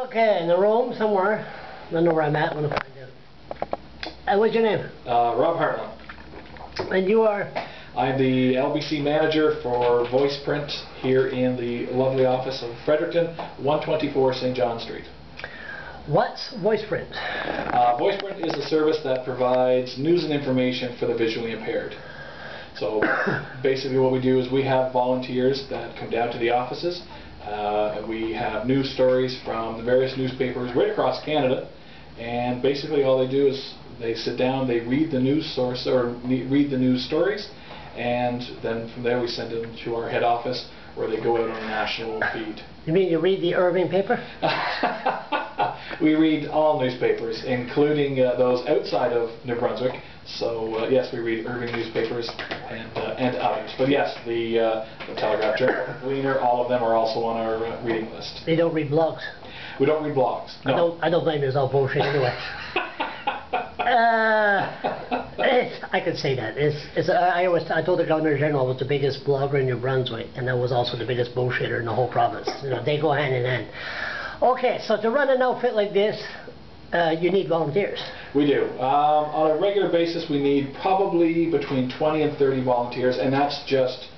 Okay, in the room somewhere. I don't know where I'm at I'm going to find out. Uh, what's your name? Uh, Rob Hartland. And you are? I'm the LBC manager for VoicePrint here in the lovely office of Fredericton, 124 St. John Street. What's VoicePrint? Uh, VoicePrint is a service that provides news and information for the visually impaired. So basically what we do is we have volunteers that come down to the offices uh, and we have news stories from the various newspapers right across Canada and basically all they do is they sit down, they read the news source or read the news stories and then from there we send them to our head office where they go out on a national feed. You mean you read the Irving paper? we read all newspapers, including uh, those outside of New Brunswick. So uh, yes, we read Irving newspapers and others. But yes, the uh, the Telegraph Journal, Gleaner, all of them are also on our uh, reading list. They don't read blogs. We don't read blogs. No. I don't. I don't blame you. It's all bullshit anyway. Uh, I could say that. It's, it's, I, always, I told the Governor General I was the biggest blogger in New Brunswick, and I was also the biggest bullshitter in the whole province. You know, they go hand in hand. Okay, so to run an outfit like this, uh, you need volunteers. We do. Um, on a regular basis, we need probably between 20 and 30 volunteers, and that's just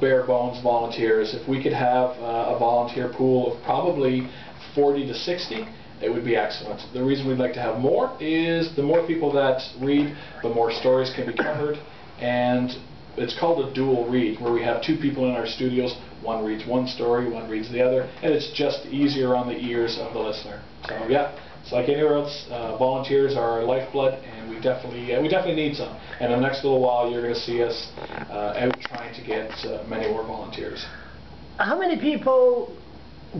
bare bones volunteers. If we could have uh, a volunteer pool of probably 40 to 60, it would be excellent. The reason we'd like to have more is the more people that read, the more stories can be covered, and it's called a dual read, where we have two people in our studios, one reads one story, one reads the other, and it's just easier on the ears of the listener. So yeah, it's like anywhere else, uh, volunteers are our lifeblood, and we definitely uh, we definitely need some. And in the next little while, you're going to see us uh, out trying to get uh, many more volunteers. How many people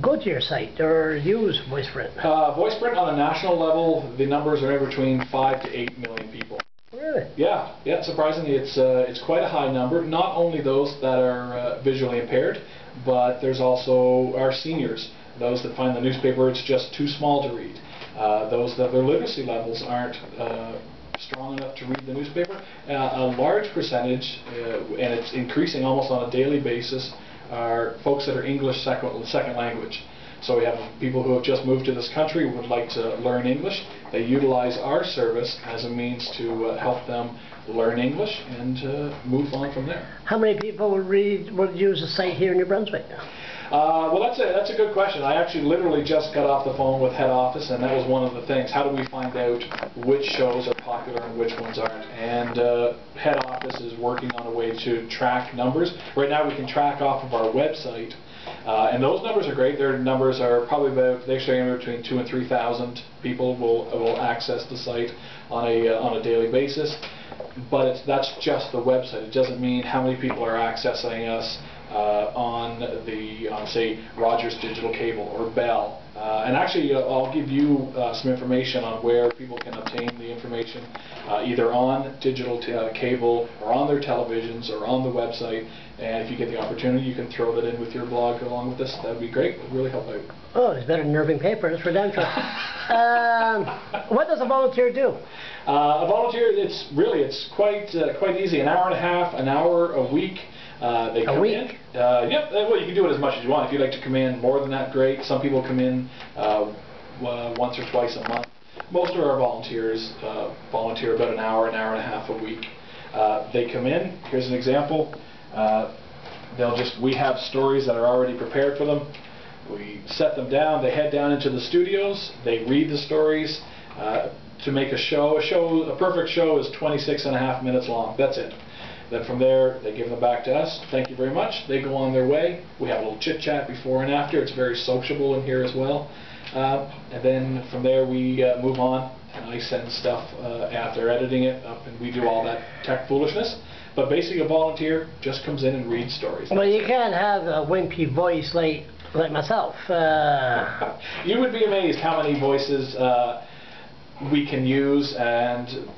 go to your site or use VoicePrint? Uh, VoicePrint on a national level, the numbers are in between five to eight million people. Really? Yeah, yeah. Surprisingly, it's uh, it's quite a high number. Not only those that are uh, visually impaired, but there's also our seniors, those that find the newspaper it's just too small to read, uh, those that their literacy levels aren't uh, strong enough to read the newspaper. Uh, a large percentage, uh, and it's increasing almost on a daily basis, are folks that are English second, second language. So we have people who have just moved to this country would like to learn English. They utilize our service as a means to uh, help them learn English and uh, move on from there. How many people would read would use the site here in New Brunswick? Uh, well, that's a that's a good question. I actually literally just got off the phone with head office, and that was one of the things. How do we find out which shows are popular and which ones aren't? And uh, head office is working on a way to track numbers. Right now, we can track off of our website, uh, and those numbers are great. Their numbers are probably about they say between two and three thousand people will will access the site on a uh, on a daily basis. But that's just the website. It doesn't mean how many people are accessing us uh, on the, on say, Rogers Digital Cable or Bell. Uh, and actually, uh, I'll give you uh, some information on where people can obtain information, uh, either on digital uh, cable or on their televisions or on the website. And if you get the opportunity, you can throw that in with your blog along with this. That would be great. It would really help out. Oh, it's better than Irving paper. For damn um, what does a volunteer do? a volunteer, it's really, it's quite, quite easy. An hour and a half, an hour a week. Uh, they a come week? in. Uh, yep. Uh, well, you can do it as much as you want. If you'd like to come in more than that, great. Some people come in uh, once or twice a month. Most of our volunteers uh, volunteer about an hour, an hour and a half a week. Uh, they come in. Here's an example. they'll just we have stories that are already prepared for them. We set them down. They head down into the studios. They read the stories to make a show. A show, a perfect show, is 26 and a half minutes long. That's it. Then from there, they give them back to us. Thank you very much. They go on their way. We have a little chit chat before and after. It's very sociable in here as well. Uh, and then from there, we uh, move on, and I send stuff uh, after editing it up, and we do all that tech foolishness. But basically, a volunteer just comes in and reads stories. Well, you can't have a wimpy voice like like myself. Uh. you would be amazed how many voices uh, we can use and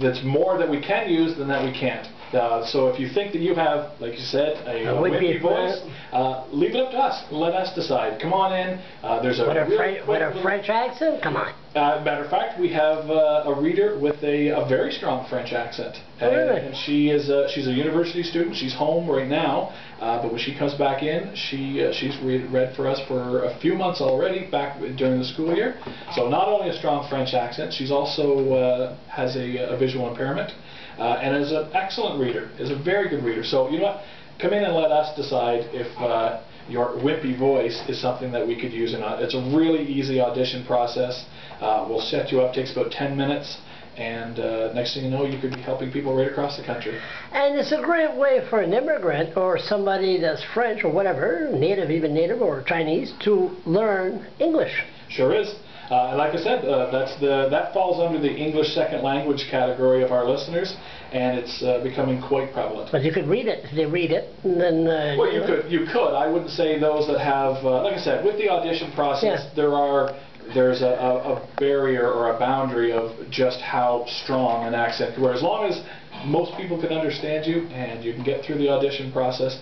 that's more that we can use than that we can't. Uh, so if you think that you have, like you said, a, A voice, uh, leave it up to us. Let us decide. Come on in. Uh, there's a With a, really Fre- with a French accent? Come on. uh, matter of fact, we have uh, a reader with a, a very strong French accent. Oh, really? And she is a, she's a university student. She's home right now, uh, but when she comes back in, she uh, she's re- read for us for a few months already back during the school year. So not only a strong French accent, she's also uh, has a, a visual impairment, uh, and is an excellent reader. Is a very good reader. So you know what? Come in and let us decide if. Uh, your wimpy voice is something that we could use or not. It's a really easy audition process. Uh, we'll set you up, takes about 10 minutes, and uh, next thing you know, you could be helping people right across the country. And it's a great way for an immigrant or somebody that's French or whatever, native, even native or Chinese, to learn English. Sure is. Uh, and like I said, uh, that's the that falls under the English second language category of our listeners, and it's uh, becoming quite prevalent. But you could read it they read it, and then. Uh, Well, you could, you could. I wouldn't say those that have, uh, like I said, with the audition process, Yeah. there are, there's a, a, a barrier or a boundary of just how strong an accent. Where as long as most people can understand you and you can get through the audition process,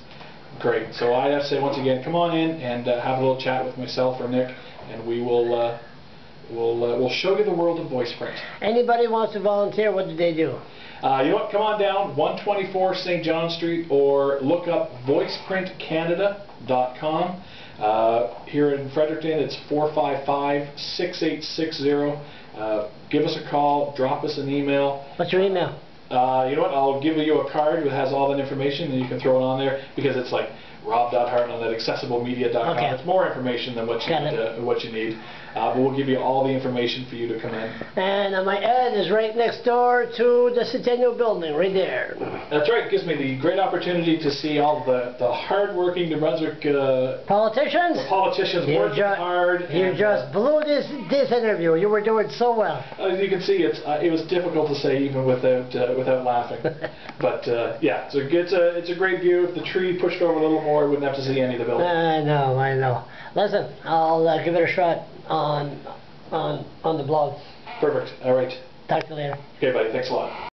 great. So I have to say once again, come on in and uh, have a little chat with myself or Nick, and we will, uh, we'll, uh, we'll show you the world of VoicePrint. Anybody wants to volunteer, what do they do? Uh, you know what? Come on down, 124 St. John Street, or look up voiceprintcanada.com. Uh, here in Fredericton, it's 455-6860. Uh, give us a call, drop us an email. What's your email? Uh, you know what? I'll give you a card that has all that information, and you can throw it on there because it's like rob.hartnell at accessiblemedia.com. Okay. It's more information than what you Got need, it. uh, what you need. Uh, but we'll give you all the information for you to come in. And uh, my ad is right next door to the Centennial Building, right there. That's right. It gives me the great opportunity to see all the, the hard-working New Brunswick uh, Politicians? politicians You, working hard. you just blew this this interview. You were doing so well. uh, as you can see, it's uh, it was difficult to say even without uh, without laughing. but uh, yeah, it's a it's a it's a great view. If the tree pushed over a little more, I wouldn't have to see any of the building. I know, I know. Listen, I'll uh, give it a shot on on on the blog. Perfect. All right. Talk to you later. Okay, buddy. Thanks a lot.